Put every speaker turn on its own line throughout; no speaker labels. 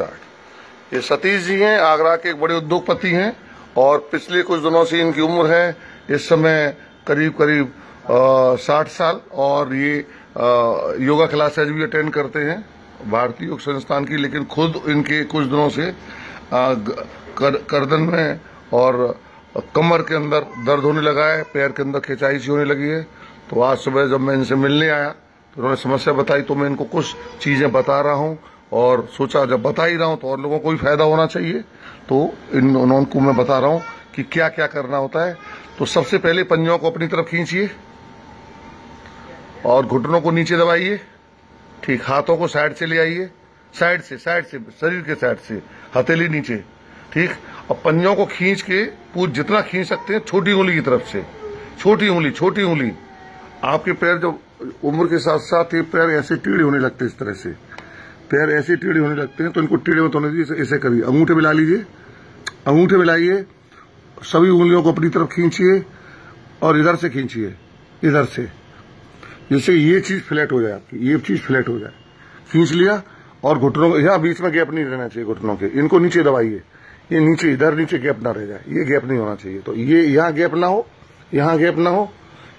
Start ये सतीश जी हैं आगरा के एक बड़े उद्योगपति हैं और पिछले कुछ दिनों से इनकी उम्र है। इस समय करीब करीब साठ साल और ये आ, योगा क्लासेज भी अटेंड करते हैं भारतीय योग संस्थान की लेकिन खुद इनके कुछ दिनों से आ, कर, करदन में और कमर के अंदर दर्द होने लगा है पैर के अंदर खिंचाई सी होने लगी है। तो आज सुबह जब मैं इनसे मिलने आया तो उन्होंने समस्या बताई तो मैं इनको कुछ चीज़ें बता रहा हूँ। और सोचा जब बता ही रहा हूँ तो और लोगों को भी फ़ायदा होना चाहिए। तो इन उनको मैं बता रहा हूँ कि क्या क्या करना होता है। तो सबसे पहले पंजों को अपनी तरफ़ खींचिए और घुटनों को नीचे दबाइए। ठीक, हाथों को साइड से ले आइए। साइड से साइड से, शरीर के साइड से, हथेली नीचे। ठीक और पंजों को खींच के पूछ जितना खींच सकते हैं, छोटी उंगली की तरफ़ से। छोटी उंगली छोटी उंगली। आपके पैर जब उम्र के साथ साथ ये पैर ऐसे टेढ़े होने लगते इस तरह से। पैर ऐसे टेढ़े होने लगते हैं तो इनको टेढ़े मत होने दीजिए ऐसे करिए। अंगूठे मिला लीजिए। अंगूठे मिलाइए, सभी उंगलियों को अपनी तरफ़ खींचिए और इधर से खींचिए, इधर से। जिससे ये चीज़ फ्लैट हो जाए आपकी, ये चीज़ फ्लैट हो जाए। खींच लिया और घुटनों यहाँ बीच में गैप नहीं रहना चाहिए घुटनों के। इनको नीचे दबाइए। ये नीचे, इधर नीचे गैप ना रह जाए। ये गैप नहीं होना चाहिए। तो ये यहाँ गैप ना हो, यहाँ गैप ना हो,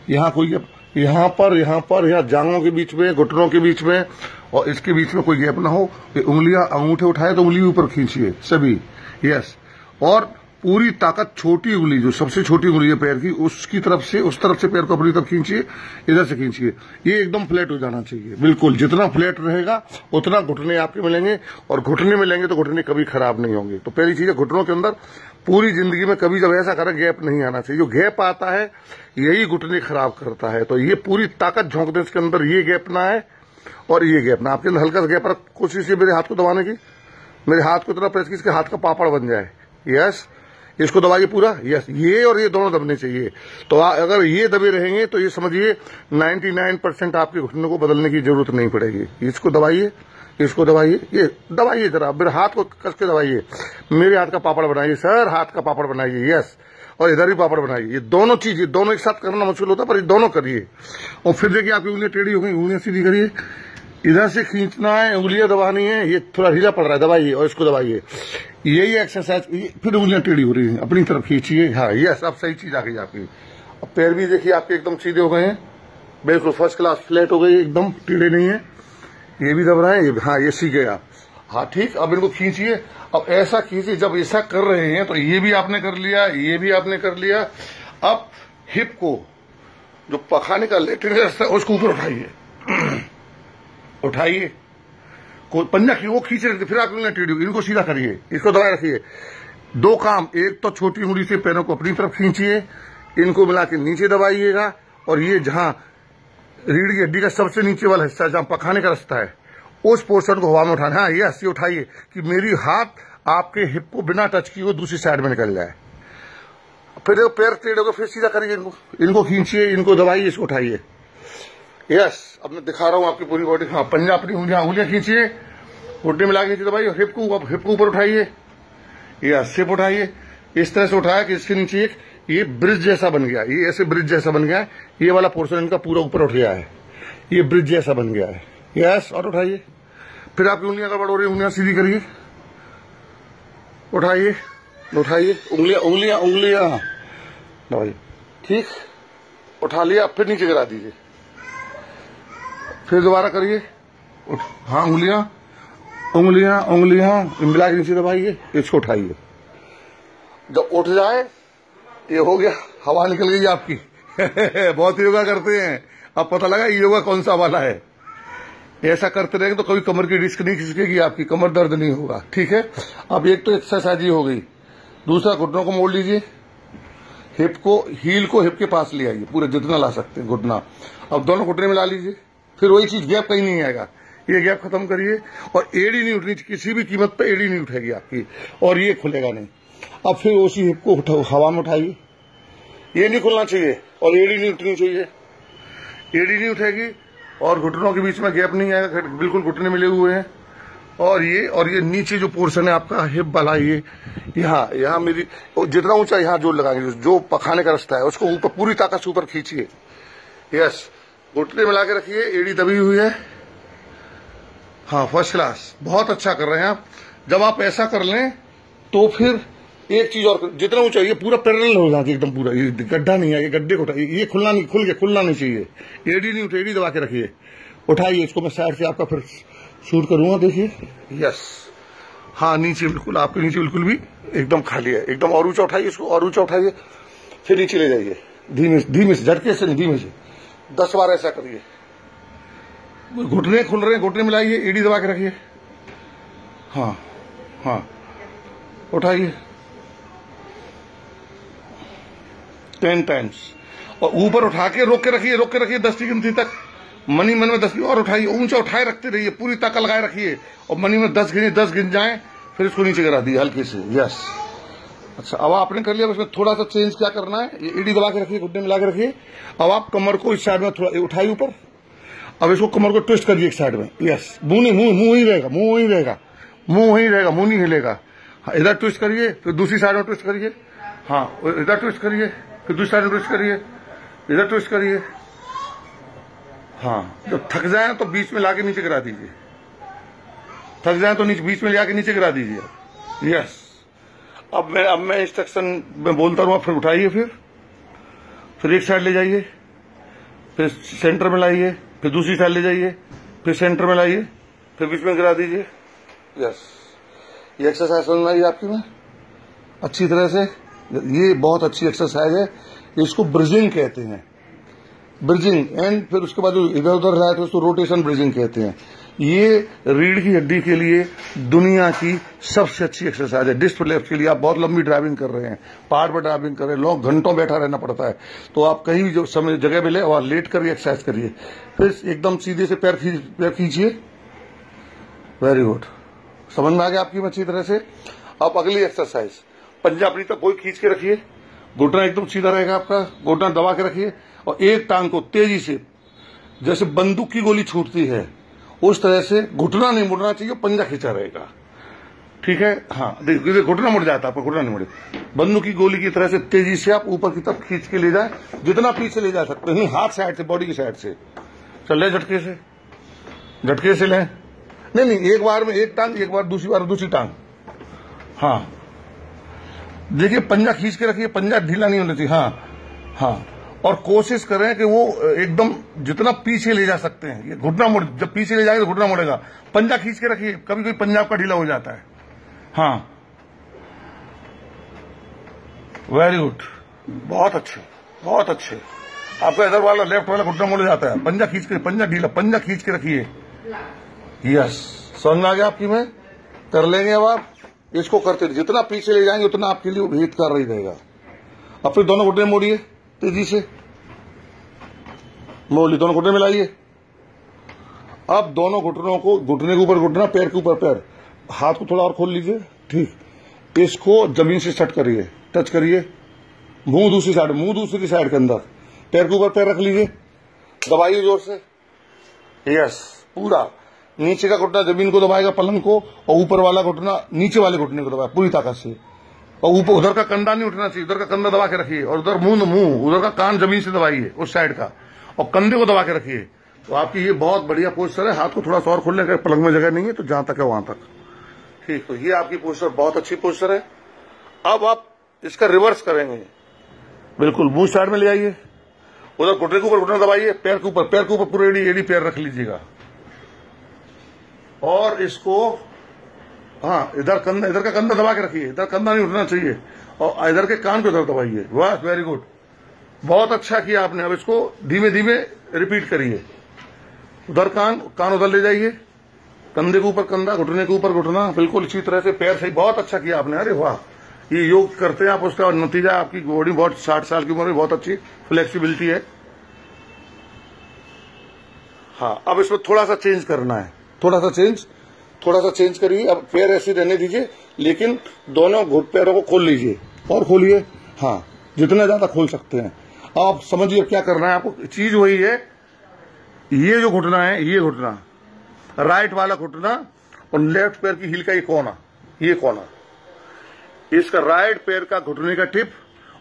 यहाँ कोई गैप यहाँ पर यहाँ पर, यहाँ जांगों के बीच में, घुटनों के बीच में और इसके बीच में कोई गैप ना हो उंगलियाँ अंगूठे उठाए तो उंगली ऊपर खींचिए, सभी। यस और पूरी ताकत छोटी उंगली, जो सबसे छोटी उंगली है पैर की, उसकी तरफ़ से, उस तरफ़ से पैर को अपनी तरफ़ खींचिए, इधर से खींचिए। ये एकदम फ्लैट हो जाना चाहिए। बिल्कुल, जितना फ्लैट रहेगा, उतना घुटने आपके मिलेंगे, और घुटने मिलेंगे तो घुटने कभी खराब नहीं होंगे। तो पहली चीज़ है, घुटनों के अंदर पूरी ज़िंदगी में कभी जब ऐसा करें, गैप नहीं आना चाहिए। जो गैप आता है, यही घुटने खराब करता है। तो ये पूरी ताकत झोंक दे इसके अंदर ये गैप ना है और ये गैप ना आपके हल्का सा गैप रख कोशिश मेरे हाथ को दबाने की। मेरे हाथ को इतना प्रेस की इसके हाथ का पापड़ बन जाए। यस इसको दबाइए पूरा? यस ये और ये दोनों दबने चाहिए। तो आ, अगर ये दबे रहेंगे तो ये समझिए 99 परसेंट आपके घुटनों को बदलने की ज़रूरत नहीं पड़ेगी। इसको दबाइए इसको दबाइए ये दबाइए जरा। मेरे हाथ को कस के दबाइए। मेरे हाथ का पापड़ बनाइए सर। हाथ का पापड़ बनाइए। यस और इधर भी पापड़ बनाइए। ये दोनों चीज़, ये दोनों एक साथ करना मुश्किल होता है, पर ये दोनों करिए। और फिर देखिए, आपकी उंगलियाँ टेढ़ी हो गई, उंगलियाँ सीधी करिए। इधर से खींचना है, उंगलियाँ दबानी है, ये थोड़ा ढीला पड़ रहा है, दबाइए और इसको दबाइए। यही एक्सरसाइज फिर उंगलियाँ टेढ़ी हो रही है, अपनी तरफ़ खींचिए। हाँ यस अब सही चीज़ आ गई आपकी। अब पैर भी देखिए, आपके एकदम सीधे हो गए हैं। बिल्कुल फ़र्स्ट क्लास फ्लैट हो गई, एकदम टेढ़े नहीं है। ये भी दब रहा है हाँ ये सीख गया हाँ ठीक, अब इनको खींचिए। अब ऐसा खींचिए, जब ऐसा कर रहे हैं तो ये भी आपने कर लिया, ये भी आपने कर लिया। अब हिप को, जो पखाने का लेटिन है, उसको ऊपर उठाइए। उठाइए। को पंजा की वो खींच रहे थे, फिर आप टेढ़ी इनको सीधा करिए, इसको दबाए रखिए। दो काम, एक तो छोटी उंगली से पैरों को अपनी तरफ़ खींचिए, इनको मिला के नीचे दबाइएगा, और ये जहाँ रीढ़ की हड्डी का सबसे नीचे वाला हिस्सा जहाँ पखाने का रास्ता है उस पोर्शन को हवा में उठाना हाँ ये हस्ती उठाइए कि मेरी हाथ आपके हिप को बिना टच किए वो दूसरी साइड में निकल जाए। फिर पैर टेढ़े को फिर सीधा करिए इनको। इनको खींचिए, इनको दबाइए, इसको उठाइए। यस अब मैं दिखा रहा हूँ आपकी पूरी बॉडी हाँ पंजा अपनी उंगलियाँ उंगलियाँ खींचिए। घुटने मिला के दबाइए हिप को हिप को ऊपर उठाइए। यस हिप उठाइए। इस तरह से उठाया कि इसके नीचे एक ये ब्रिज जैसा बन गया। ये ऐसे ब्रिज जैसा बन गया है। ये वाला पोर्शन इनका पूरा ऊपर उठ गया है। ये ब्रिज जैसा बन गया है। यस और उठाइए। फिर आपकी उंगलियाँ गड़बड़ हो रही उंगलियाँ सीधी करिए। उठाइए। उठाइए। उंगलियाँ उंगलियाँ उंगलियाँ। दबाइए। ठीक। उठा लिया, फिर नीचे गिरा दीजिए। फिर दोबारा करिए। हाँ उंगलियाँ। उंगलियाँ उंगलियाँ। मिला के नीचे दबाइए, इसको उठाइए। जब उठ जाए, ये हो गया, हवा निकल गई आपकी। बहुत योगा करते हैं। अब पता लगा योगा कौन सा वाला है? ऐसा करते रहेंगे तो कभी कमर की रिस्क नहीं खिसकेगी, आपकी कमर दर्द नहीं होगा। ठीक है? अब एक तो एक्सरसाइज ही हो गई। दूसरा, घुटनों को मोड़ लीजिए। हिप को हील को हिप के पास ले आइए। पूरे जितना ला सकते हैं, घुटना। अब दोनों घुटने में ला लीजिए। फिर वही चीज़, गैप कहीं नहीं आएगा। ये गैप खत्म करिए। और एड़ी नहीं उठनी किसी भी कीमत पर एड़ी नहीं उठेगी आपकी। और ये खुलेगा नहीं। अब फिर उसी हिप को हवा में उठाइए। ये नहीं खुलना चाहिए। और एड़ी नहीं उठनी चाहिए। एड़ी नहीं उठेगी। और घुटनों के बीच में गैप नहीं आएगा बिल्कुल घुटने मिले हुए हैं। और ये और ये नीचे जो पोर्शन है आपका, हिप वाला, ये, यहाँ यहाँ मेरी जितना ऊँचा यहाँ ज़ोर लगाएँगे, जो पखाने का रास्ता है, उसको ऊपर, पूरी ताकत से ऊपर खींचिए। यस घुटने मिला के रखिए, एड़ी दबी हुई है। हाँ फ़र्स्ट क्लास बहुत अच्छा कर रहे हैं आप। जब आप ऐसा कर लें तो फिर एक चीज़ और जितना ऊँचा, ये पूरा पैरेलल हो जाती है एकदम पूरा, ये गड्ढा नहीं है, ये गड्ढे को ये खुलना नहीं, खुल के खुलना नहीं चाहिए। एडी नहीं उठे, एडी दबा के रखिए। उठाइए इसको, मैं साइड से आपका फिर शूट करूँगा, देखिए। यस हाँ नीचे बिल्कुल, आपके नीचे बिल्कुल भी एकदम खाली है। एकदम और ऊँचा उठाइए इसको, और ऊँचा उठाइए। फिर नीचे ले जाइए। धीमे धीमे से, झटके से नहीं, धीमे से। दस बार ऐसा करिए। घुटने खुल रहे हैं, घुटने मिलाइए, एडी दबा के रखिए। हाँ हाँ। उठाइए। टेन टाइम्स और ऊपर उठा के रोक के रखिए रोक के रखिए दस की गिनती तक। मनी मन में दस की और उठाइए ऊँचा उठाए रखते रहिए पूरी ताकत लगाए रखिए। और मनी में दस गिने दस गिन जाए फिर इसको नीचे गिरा दिए हल्के से यस अच्छा अब आपने कर लिया थोड़ा सा चेंज क्या करना है? ये एडी दबा के रखिए घुटने मिला के रखिए। अब आप कमर को इस साइड में थोड़ा उठाइए ऊपर। अब इसको कमर को ट्विस्ट करिए एक साइड में यस मुँह नहीं मुँह मुँह ही रहेगा मुँह वही रहेगा। मुँह वही रहेगा मुँह नहीं हिलेगा। हाँ, इधर ट्विस्ट करिए फिर दूसरी साइड में ट्विस्ट करिए। हाँ इधर ट्विस्ट करिए। फिर दूसरी ट्विस्ट करिए। इधर ट्विस्ट करिए। हाँ जब थक जाए तो बीच में लाके नीचे गिरा दीजिए। थक जाए तो नीचे बीच में लाके नीचे गिरा दीजिए यस अब मैं अब मैं इंस्ट्रक्शन में बोलता रहूँ फिर उठाइए फिर। फिर एक साइड ले जाइए। फिर सेंटर में लाइए। फिर दूसरी साइड ले जाइए। फिर सेंटर में लाइए। फिर बीच में गिरा दीजिए। यस ये एक्सरसाइज समझ आई आपकी में? अच्छी तरह से? ये बहुत अच्छी एक्सरसाइज है। इसको ब्रिजिंग कहते हैं। ब्रिजिंग एंड फिर उसके बाद जो इधर उधर रहा तो उसको रोटेशन ब्रिजिंग कहते हैं। ये रीढ़ की हड्डी के लिए दुनिया की सबसे अच्छी एक्सरसाइज है। डिस्क लेफ़्ट के लिए आप बहुत लंबी ड्राइविंग कर रहे हैं। पहाड़ पर ड्राइविंग कर रहे हैं। लोग घंटों बैठा रहना पड़ता है। तो आप कहीं भी जो समय, जगह मिले वहाँ लेट कर एक्सरसाइज करिए। फिर एकदम सीधे से पैर पैर खींचिए। वेरी गुड समझ में आ गया आपकी अच्छी तरह से? अब अगली एक्सरसाइज पंजा अपनी तक कोई खींच के रखिए। घुटना एकदम सीधा रहेगा आपका। घुटना दबा के रखिए और एक टांग को तेज़ी से, जैसे बंदूक की गोली छूटती है, उस तरह से घुटना नहीं मुड़ना चाहिए, पंजा खींचा रहेगा। ठीक है? हाँ देखिए घुटना मुड़ जाता है आपका, घुटना नहीं मुड़े। बंदूक की गोली की तरह से तेज़ी से आप ऊपर की तरफ़ खींच के ले जाए, जितना पीछे ले जा सकते हैं। हाथ साइड से, बॉडी की साइड से। चल झटके से। झटके से लें। नहीं नहीं, एक बार में एक टांग, एक बार दूसरी बार, दूसरी टांग। हाँ। देखिए, पंजा खींच के रखिए, पंजा ढीला नहीं होना चाहिए। हाँ हाँ। और कोशिश करें कि वो एकदम जितना पीछे ले जा सकते हैं। ये घुटना मोड़, जब पीछे ले जाएँगे तो घुटना मुड़ेगा। पंजा खींच के रखिए, कभी कभी पंजाब का ढीला हो जाता है। हाँ। वेरी गुड बहुत अच्छे बहुत अच्छे। आपका इधर वाला लेफ़्ट वाला घुटना मोड़ जाता है। पंजा खींच के, पंजा ढीला, पंजा खींच के रखिए। यस समझ में आ गया आपकी में? कर लेंगे अब आप। इसको करते रहिए। जितना पीछे ले जाएँगे, उतना आपके लिए हित कर रही रहेगा। अब फिर दोनों घुटने मोड़िए, तेज़ी से। मोड़ ली दोनों घुटने मिलाइए। अब दोनों घुटनों को, घुटने के ऊपर घुटना, पैर के ऊपर पैर। हाथ को थोड़ा और खोल लीजिए, ठीक। इसको ज़मीन से सट करिए, टच करिए। मुँह दूसरी साइड, मुँह दूसरी साइड के अंदर। पैर के ऊपर पैर रख लीजिए। दबाइए ज़ोर से। यस, पूरा। नीचे का घुटना ज़मीन को दबाएगा, पलंग को, और ऊपर वाला घुटना नीचे वाले घुटने को दबाएगा, पूरी ताकत से। और ऊपर, उधर का कंधा नहीं उठना चाहिए, उधर का कंधा दबा के रखिए, और उधर मुँह मुँह, उधर का कान ज़मीन से दबाइए, उस साइड का। और कंधे को दबा के रखिए। तो आपकी ये बहुत बढ़िया पोस्टर है, हाथ को थोड़ा सा और खोलने का पलंग में जगह नहीं है तो जहाँ तक है वहाँ तक। ठीक तो ये आपकी पोस्टर बहुत अच्छी पोस्टर है। अब आप इसका रिवर्स करेंगे। बिल्कुल, मुँह साइड में ले आइए। उधर घुटने के ऊपर घुटना दबाइए, पैर के ऊपर, पैर के ऊपर पूरे एडी एडी पैर रख लीजिएगा। और इसको हाँ इधर कंधा, इधर का कंधा दबा के रखिए। इधर कंधा नहीं उठना चाहिए। और इधर के कान को इधर दबाइए। वाह वेरी गुड बहुत अच्छा किया आपने। अब इसको धीमे धीमे रिपीट करिए। उधर कान कान उधर ले जाइए। कंधे के ऊपर कंधा, घुटने के ऊपर घुटना। बिल्कुल इसी तरह से पैर सही, बहुत अच्छा किया आपने। अरे वाह! ये योग करते हैं आप उसका। नतीजा आपकी बॉडी बहुत साठ साल की उम्र में बहुत अच्छी फ्लेक्सिबिलिटी है। हाँ अब इसमें थोड़ा सा चेंज करना है। थोड़ा सा चेंज थोड़ा सा चेंज करिए। अब पैर ऐसे रहने दीजिए, लेकिन दोनों घुट पैरों को खोल लीजिए। और खोलिए। हाँ जितना ज़्यादा खोल सकते हैं। आप समझिए क्या करना है। आपको चीज़ वही है। ये जो घुटना है, ये घुटना। राइट वाला घुटना और लेफ़्ट पैर की हील का ये कोना। ये कोना। इसका राइट पैर का घुटने का टिप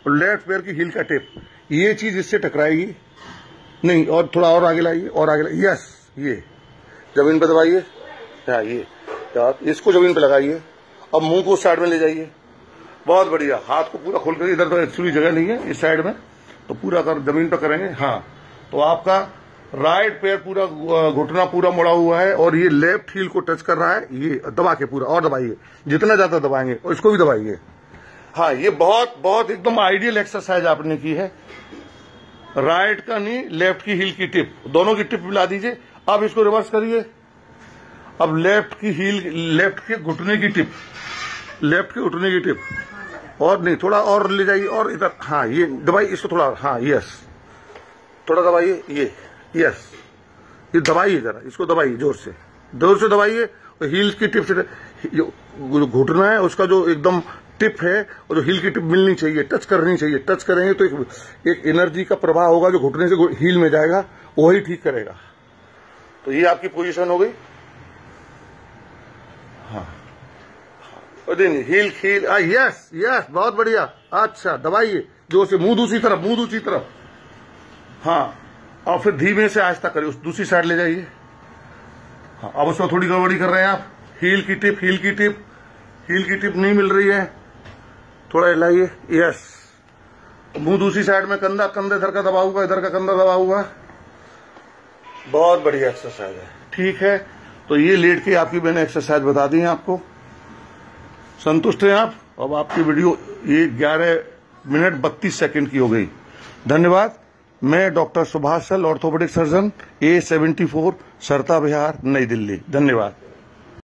और लेफ़्ट पैर की हील का टिप ये चीज़ इससे टकराएगी। नहीं, और थोड़ा और आगे लाइए, और आगे लाइए। यस ये। ज़मीन पर दबाइए। हाँ ये इसको ज़मीन पे लगाइए। अब मुँह को उस साइड में ले जाइए। बहुत बढ़िया। हाथ को पूरा खोल कर इधर तो एक्चुअली जगह नहीं है, इस साइड में। तो पूरा कर ज़मीन पर करेंगे हाँ। तो आपका राइट पैर पूरा घुटना पूरा मुड़ा हुआ है और ये लेफ़्ट हील को टच कर रहा है। ये दबा के पूरा, और दबाइए। जितना ज़्यादा दबाएँगे, और इसको भी दबाइए। हाँ ये बहुत बहुत एकदम आइडियल एक्सरसाइज आपने की है। राइट का नहीं लेफ़्ट की हील की टिप दोनों की टिप मिला दीजिए। अब इसको रिवर्स करिए। अब लेफ़्ट की हील लेफ़्ट के घुटने की टिप लेफ़्ट के घुटने की टिप और नहीं थोड़ा और ले जाइए और इधर। हाँ ये दबाई इसको थोड़ा हाँ यस थोड़ा दबाइए ये यस ये दबाइए जरा इसको दबाइए ज़ोर से। ज़ोर से दबाइए और हील की टिप से जो घुटना है उसका जो एकदम टिप है और जो हील की टिप मिलनी चाहिए टच करनी चाहिए टच करेंगे तो एक, एक एनर्जी का प्रवाह होगा जो घुटने से हील में जाएगा वही ठीक करेगा। तो ये आपकी पोजीशन हो गई? हाँ। हील हील आ, यस यस बहुत बढ़िया। अच्छा दबाइए। ज़ोर से मुँह दूसरी तरफ़ मुँह दूसरी तरफ़। हाँ और फिर धीमे से आहिस्ता करिए उस दूसरी साइड ले जाइए। हाँ अब उसमें थोड़ी गड़बड़ी कर रहे हैं आप। हील की टिप हील की टिप हील की टिप नहीं मिल रही है। थोड़ा हिलाइए। यस मुँह दूसरी साइड में कंधा कंधे इधर का दबा हुआ इधर का कंधा दबा हुआ बहुत बढ़िया एक्सरसाइज है। ठीक है तो ये लेट के आपकी मैंने एक्सरसाइज बता दी है आपको। संतुष्ट हैं आप? अब आपकी वीडियो ये ग्यारह मिनट बत्तीस सेकंड की हो गई। धन्यवाद। मैं डॉक्टर सुभाष सल orthopaedic surgeon A seventy four सरता बिहार, नई दिल्ली। धन्यवाद।